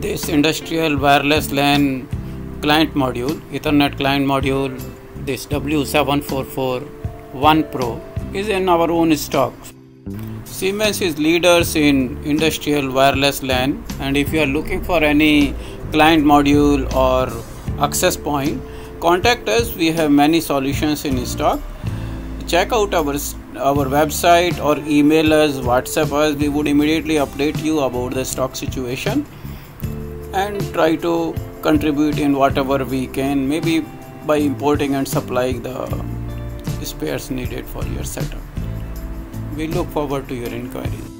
this industrial wireless LAN client module, Ethernet client module, this W7441 Pro is in our own stock. Siemens is leaders in industrial wireless LAN and if you are looking for any client module or access point, contact us. We have many solutions in stock. Check out our our website or email us, WhatsApp us. We would immediately update you about the stock situation and try to contribute in whatever we can, maybe by importing and supplying the spares needed for your setup. We look forward to your inquiries.